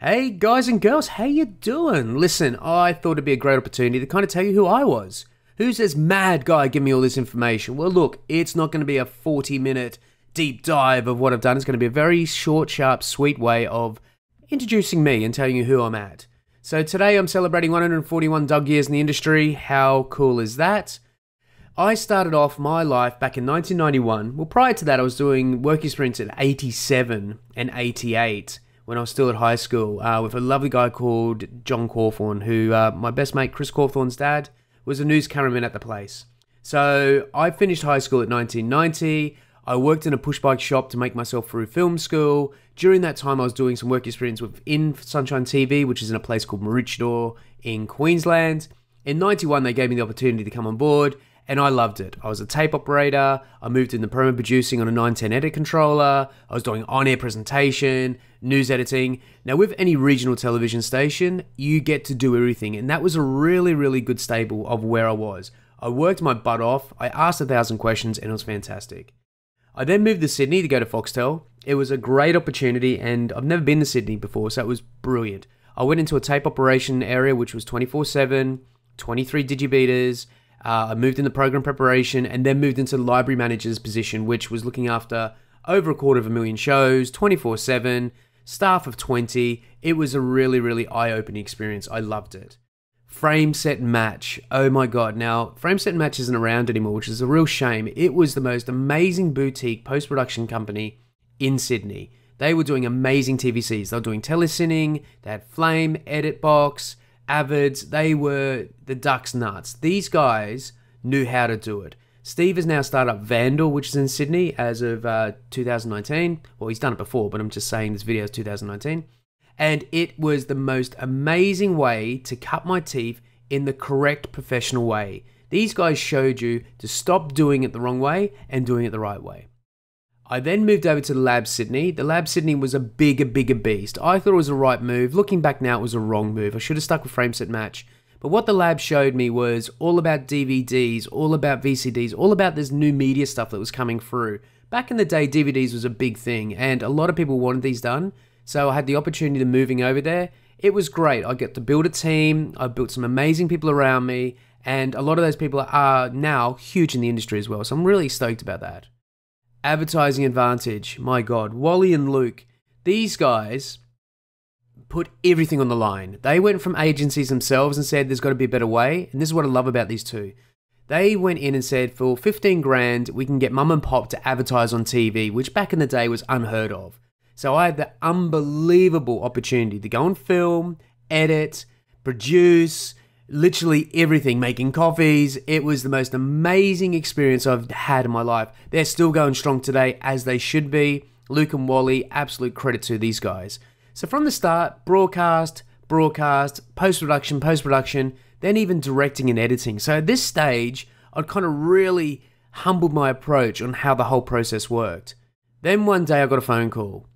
Hey guys and girls, how you doing? Listen, I thought it'd be a great opportunity to kind of tell you who I was. Who's this mad guy giving me all this information? Well, look, it's not going to be a 40 minute deep dive of what I've done. It's going to be a very short, sharp, sweet way of introducing me and telling you who I'm at. So today I'm celebrating 141 dog years in the industry. How cool is that? I started off my life back in 1991. Well, prior to that, I was doing work experience at 87 and 88 when I was still at high school uh, with a lovely guy called John Cawthorn, who uh, my best mate Chris Cawthorn's dad was a news cameraman at the place. So I finished high school at 1990. I worked in a push bike shop to make myself through film school. During that time, I was doing some work experience within Sunshine TV, which is in a place called Maroochydore in Queensland. In 91, they gave me the opportunity to come on board and I loved it. I was a tape operator. I moved into promo producing on a 910 edit controller. I was doing on air presentation, news editing. Now, with any regional television station, you get to do everything, and that was a really, really good stable of where I was. I worked my butt off. I asked a thousand questions, and it was fantastic. I then moved to Sydney to go to Foxtel. It was a great opportunity, and I've never been to Sydney before, so it was brilliant. I went into a tape operation area, which was 24 7, 23 Digibetas uh, I moved into the program preparation and then moved into the library manager's position, which was looking after over a quarter of a million shows, 24 7, staff of 20. It was a really, really eye opening experience. I loved it. Frame Set Match. Oh my god. Now, Frame Set Match isn't around anymore, which is a real shame. It was the most amazing boutique post production company in Sydney. They were doing amazing TVCs. They were doing telecinning, they had Flame, Edit Box, Avids, they were the Ducks nuts. These guys knew how to do it. Steve has now started up Vandal, which is in Sydney as of uh, 2019. Well, he's done it before, but I'm just saying this video is 2019. And it was the most amazing way to cut my teeth in the correct professional way. These guys showed you to stop doing it the wrong way and doing it the right way. I then moved over to the Lab Sydney. The Lab Sydney was a bigger, bigger beast. I thought it was a right move. Looking back now, it was a wrong move. I should have stuck with Frameset Match. But what the lab showed me was all about DVDs, all about VCDs, all about this new media stuff that was coming through. Back in the day, DVDs was a big thing, and a lot of people wanted these done. So I had the opportunity to moving over there. It was great. I got to build a team. I built some amazing people around me, and a lot of those people are now huge in the industry as well. So I'm really stoked about that advertising advantage. My God, Wally and Luke, these guys put everything on the line. They went from agencies themselves and said there's got to be a better way. And this is what I love about these two. They went in and said for 15 grand, we can get mum and pop to advertise on TV, which back in the day was unheard of. So I had the unbelievable opportunity to go and film, edit, produce, literally everything, making coffees. It was the most amazing experience I've had in my life. They're still going strong today, as they should be. Luke and Wally, absolute credit to these guys. So from the start, broadcast, broadcast, post production, post production, then even directing and editing. So at this stage, I'd kind of really humbled my approach on how the whole process worked. Then one day I got a phone call.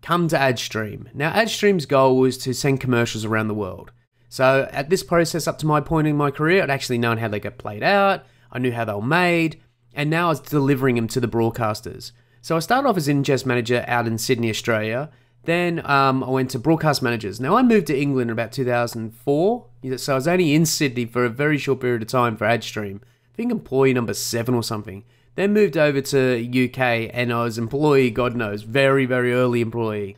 Come to AdStream. Now, AdStream's goal was to send commercials around the world. So at this process, up to my point in my career, I'd actually known how they got played out. I knew how they were made, and now I was delivering them to the broadcasters. So I started off as ingest manager out in Sydney, Australia. Then um, I went to broadcast managers. Now I moved to England in about 2004, so I was only in Sydney for a very short period of time for AdStream. I think employee number seven or something. Then moved over to UK, and I was employee, God knows, very very early employee.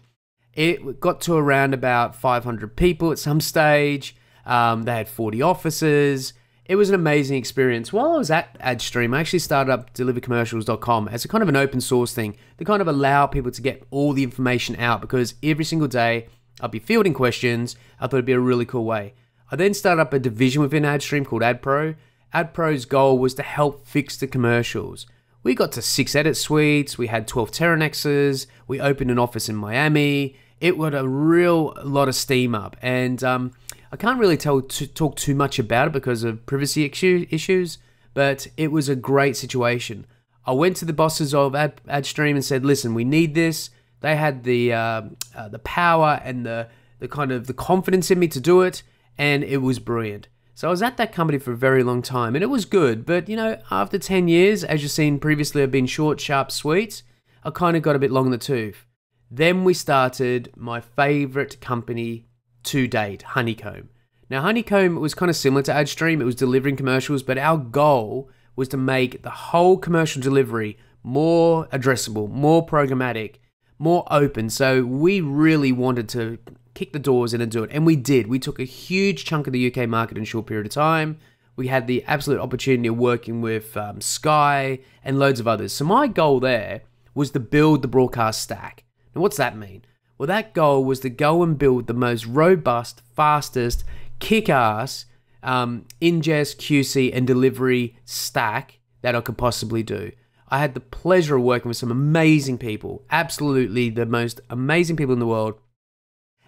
It got to around about 500 people at some stage. Um, they had 40 offices. It was an amazing experience. While I was at AdStream, I actually started up delivercommercials.com as a kind of an open source thing to kind of allow people to get all the information out because every single day I'd be fielding questions. I thought it'd be a really cool way. I then started up a division within AdStream called AdPro. AdPro's goal was to help fix the commercials. We got to six edit suites, we had 12 Teranexes, we opened an office in Miami, it got a real lot of steam up, and um, I can't really tell to talk too much about it because of privacy issues. But it was a great situation. I went to the bosses of Ad, AdStream and said, "Listen, we need this." They had the uh, uh, the power and the the kind of the confidence in me to do it, and it was brilliant. So I was at that company for a very long time, and it was good. But you know, after ten years, as you've seen previously, I've been short, sharp, sweet. I kind of got a bit long in the tooth. Then we started my favorite company to date, Honeycomb. Now, Honeycomb was kind of similar to AdStream, it was delivering commercials, but our goal was to make the whole commercial delivery more addressable, more programmatic, more open. So we really wanted to kick the doors in and do it. And we did. We took a huge chunk of the UK market in a short period of time. We had the absolute opportunity of working with um, Sky and loads of others. So my goal there was to build the broadcast stack. And what's that mean? Well, that goal was to go and build the most robust, fastest, kick ass um, ingest, QC, and delivery stack that I could possibly do. I had the pleasure of working with some amazing people, absolutely the most amazing people in the world.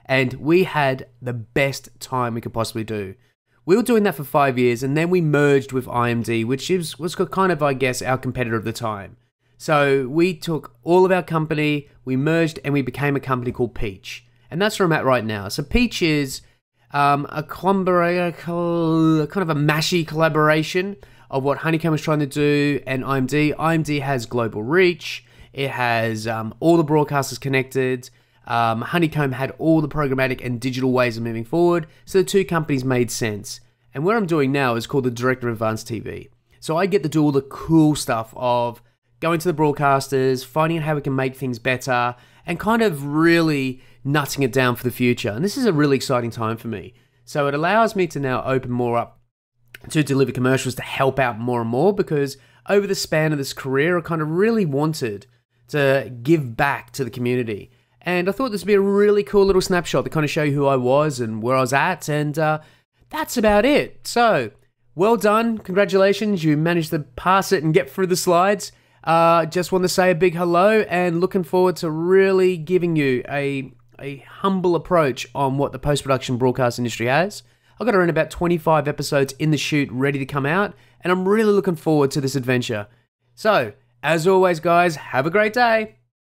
And we had the best time we could possibly do. We were doing that for five years, and then we merged with IMD, which is, was kind of, I guess, our competitor of the time. So we took all of our company, we merged, and we became a company called Peach. And that's where I'm at right now. So Peach is um, a kind of a mashy collaboration of what Honeycomb is trying to do and IMD. IMD has global reach. It has um, all the broadcasters connected. Um, Honeycomb had all the programmatic and digital ways of moving forward. So the two companies made sense. And what I'm doing now is called the Director of Advanced TV. So I get to do all the cool stuff of going to the broadcasters, finding out how we can make things better, and kind of really nutting it down for the future. And this is a really exciting time for me. So it allows me to now open more up to deliver commercials to help out more and more because over the span of this career, I kind of really wanted to give back to the community. And I thought this would be a really cool little snapshot to kind of show you who I was and where I was at. And uh, that's about it. So, well done. Congratulations. You managed to pass it and get through the slides. Uh, just want to say a big hello and looking forward to really giving you a a humble approach on what the post production broadcast industry has. I've got around about 25 episodes in the shoot ready to come out, and I'm really looking forward to this adventure. So, as always, guys, have a great day.